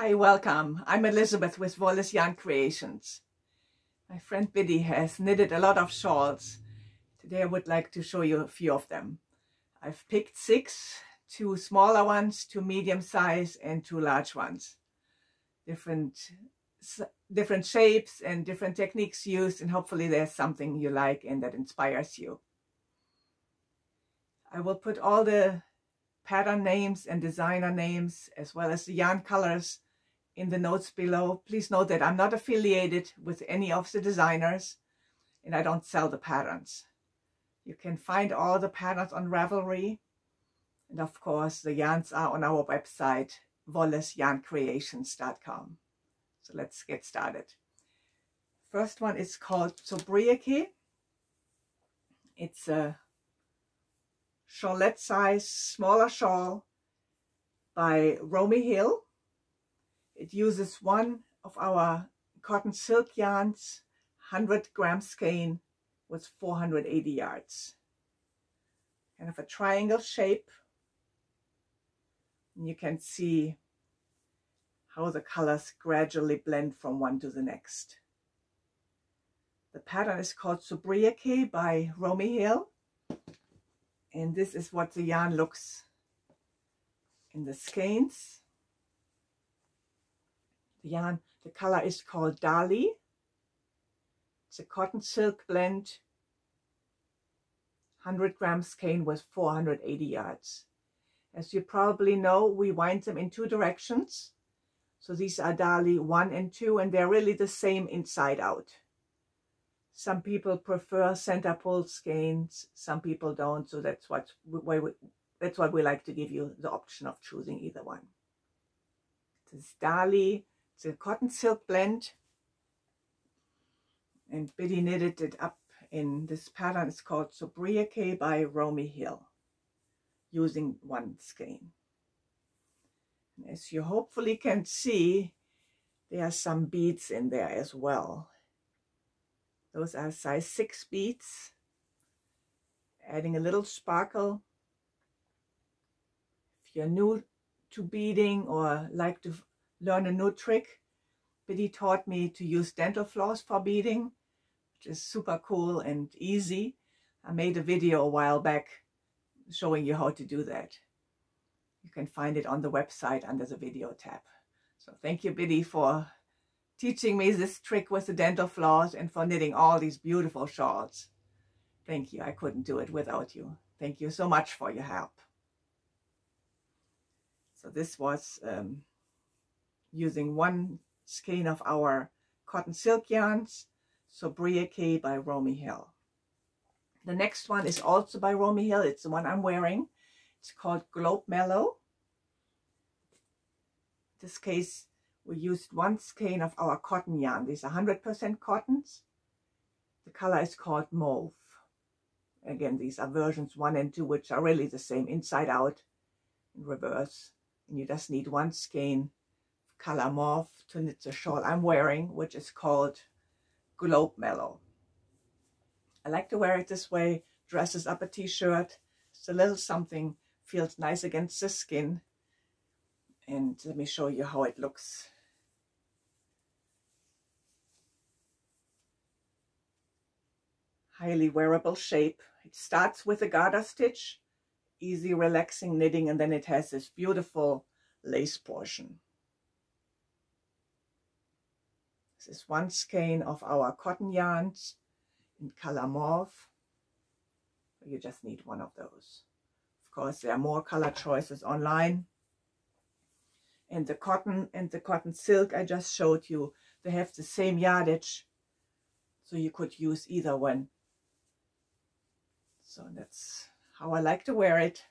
Hi, welcome. I'm Elizabeth with Wolle's Yarn Creations. My friend Bitty has knitted a lot of shawls. Today I would like to show you a few of them. I've picked six, two smaller ones, two medium size and two large ones. Different, different shapes and different techniques used and hopefully there's something you like and that inspires you. I will put all the pattern names and designer names as well as the yarn colors in the notes below. Please note that I'm not affiliated with any of the designers and I don't sell the patterns. You can find all the patterns on Ravelry. And of course, the yarns are on our website, wollesyarncreations.com. So let's get started. First one is called Sobriquet. It's a shawlette size, smaller shawl by Romi Hill. It uses one of our cotton silk yarns, 100 gram skein with 480 yards. Kind of a triangle shape. And you can see how the colors gradually blend from one to the next. The pattern is called Sobriquet by Romi Hill. And this is what the yarn looks in the skeins. The yarn, the color is called Dali. It's a cotton silk blend, 100 grams skein with 480 yards. As you probably know, we wind them in two directions. So these are Dali 1 and 2, and they're really the same inside out. Some people prefer center pull skeins, some people don't, so that's what we, that's what we like to give you the option of choosing either one. This is Dali a cotton silk blend. And Bitty knitted it up in this pattern. It's called Sobriquet by Romi Hill, using one skein. As you hopefully can see, there are some beads in there as well. Those are size 6 beads, adding a little sparkle. If you're new to beading or like to learn a new trick. Bitty taught me to use dental floss for beading, which is super cool and easy. I made a video a while back showing you how to do that. You can find it on the website under the video tab. So thank you, Bitty, for teaching me this trick with the dental floss and for knitting all these beautiful shawls. Thank you. I couldn't do it without you. Thank you so much for your help. So this was um, using one skein of our cotton silk yarns, Sobriquet by Romi Hill. The next one is also by Romi Hill. It's the one I'm wearing. It's called Globemellow. In this case, we used one skein of our cotton yarn. These are 100% cottons. The color is called Mauve. Again, these are versions 1 and 2, which are really the same inside out in reverse. And you just need one skein mauve to knit the shawl I'm wearing, which is called Globemellow. I like to wear it this way, dresses up a t-shirt. It's a little something, feels nice against the skin. And let me show you how it looks. Highly wearable shape. It starts with a garter stitch, easy relaxing knitting, and then it has this beautiful lace portion. This is one skein of our cotton yarns in color mauve. You just need one of those. Of course, there are more color choices online. And the cotton and the cotton silk I just showed you, they have the same yardage. So you could use either one. So that's how I like to wear it.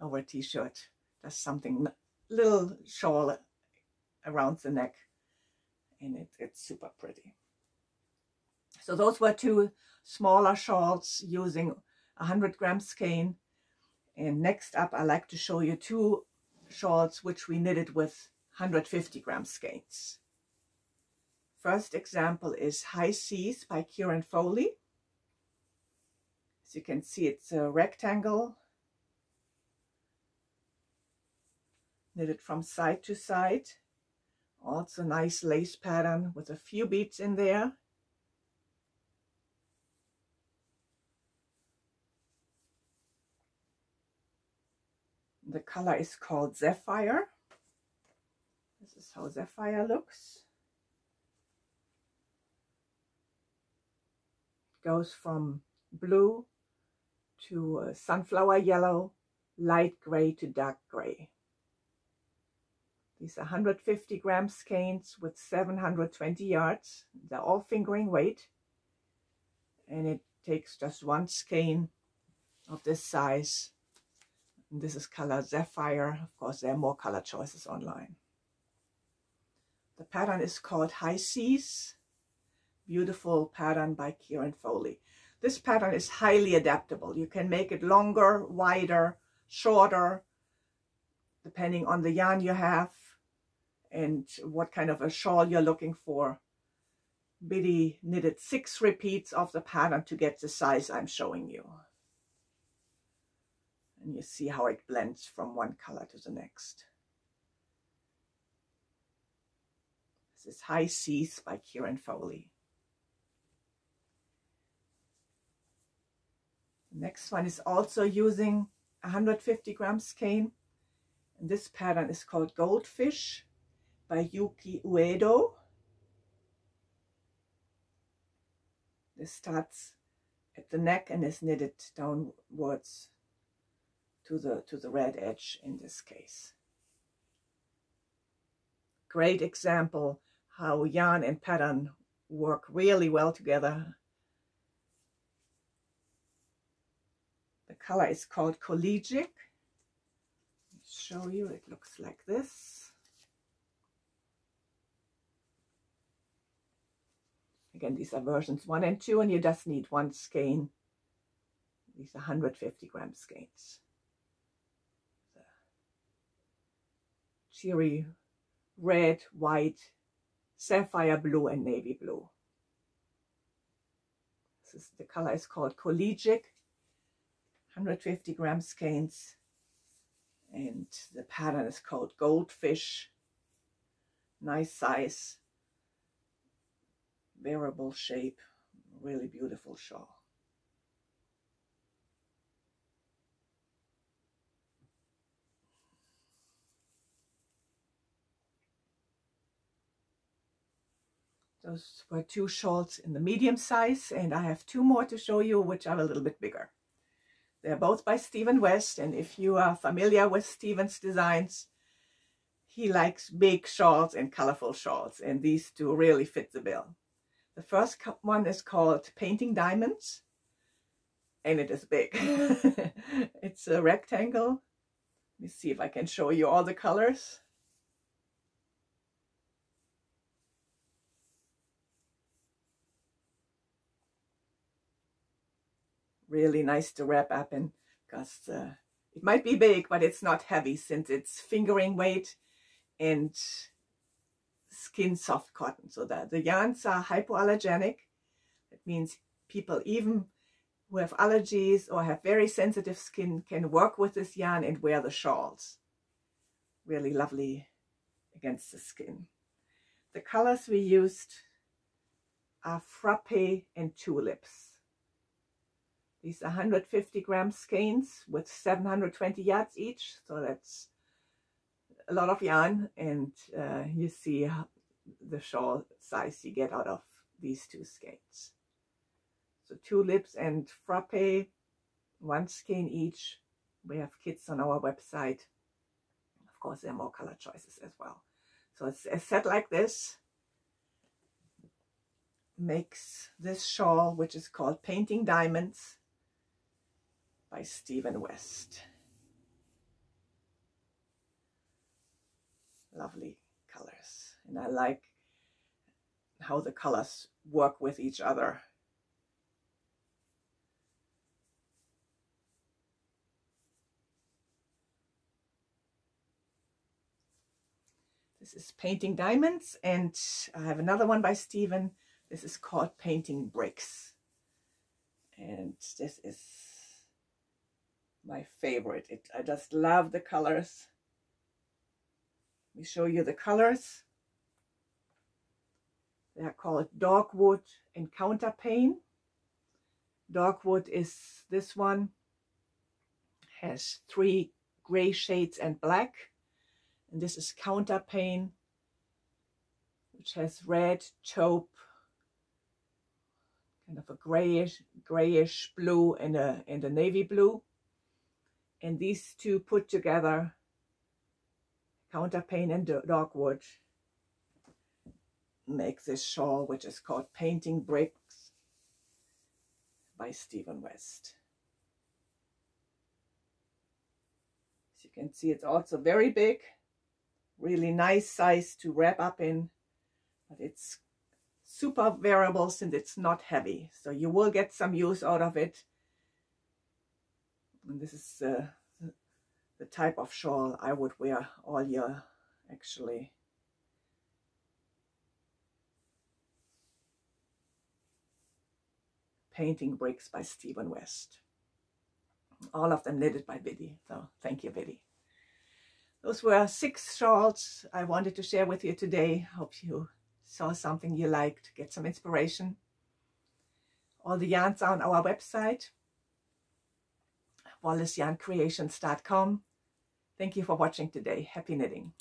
Over a t-shirt. Just something little shawl around the neck and it, it's super pretty. So those were two smaller shawls using 100 gram skein. And next up, I like to show you two shawls which we knitted with 150 gram skeins. First example is High Seas by Kieran Foley. As you can see, it's a rectangle knitted from side to side. Also a nice lace pattern with a few beads in there. The color is called Zephyr. This is how Zephyr looks. It Goes from blue to uh, sunflower yellow, light gray to dark gray. These 150 gram skeins with 720 yards. They're all fingering weight. And it takes just one skein of this size. And this is color Zephyr. Of course, there are more color choices online. The pattern is called High Seas. Beautiful pattern by Kieran Foley. This pattern is highly adaptable. You can make it longer, wider, shorter, depending on the yarn you have and what kind of a shawl you're looking for. Bitty knitted six repeats of the pattern to get the size I'm showing you. And you see how it blends from one color to the next. This is High Seas by Kieran Foley. The next one is also using 150 gram skein. And this pattern is called Goldfish by Yuki Uedo. This starts at the neck and is knitted downwards to the to the red edge in this case. Great example how yarn and pattern work really well together. The color is called Collegiate. show you, it looks like this. Again, these are versions 1 and 2, and you just need one skein. These are 150 gram skeins. Cherry red, white, sapphire blue, and navy blue. This is, the color is called Collegiate, 150 gram skeins, and the pattern is called Goldfish. Nice size, variable shape, really beautiful shawl. Those were two shawls in the medium size, and I have two more to show you, which are a little bit bigger. They're both by Stephen West, and if you are familiar with Stephen's designs, he likes big shawls and colorful shawls, and these two really fit the bill. The first one is called Painting Diamonds, and it is big. it's a rectangle. Let me see if I can show you all the colors. Really nice to wrap up in because uh, it might be big, but it's not heavy since it's fingering weight and skin soft cotton. So the, the yarns are hypoallergenic. It means people even who have allergies or have very sensitive skin can work with this yarn and wear the shawls. Really lovely against the skin. The colors we used are frappe and tulips. These 150 gram skeins with 720 yards each, so that's a lot of yarn and uh, you see the shawl size you get out of these two skeins. So tulips and frappe, one skein each. We have kits on our website. Of course, there are more color choices as well. So it's a set like this makes this shawl, which is called Painting Diamonds by Stephen West. Lovely colors. And I like how the colors work with each other. This is Painting Diamonds, and I have another one by Stephen. This is called Painting Bricks. And this is my favorite. It, I just love the colors. Let me show you the colors. They are called Dogwood and Counterpane. Dogwood is this one, has three gray shades and black. And this is Counterpane, which has red, taupe, kind of a grayish, grayish blue and a, and a navy blue. And these two put together, Counterpane and Dogwood, make this shawl, which is called Painting Bricks by Stephen West. As you can see, it's also very big, really nice size to wrap up in, but it's super wearable since it's not heavy. So you will get some use out of it. And this is uh, the type of shawl I would wear all year, actually. Painting Bricks by Stephen West. All of them knitted by Bitty. So thank you, Bitty. Those were six shawls I wanted to share with you today. Hope you saw something you liked, get some inspiration. All the yarns are on our website, wollesyarncreations.com. Thank you for watching today. Happy knitting.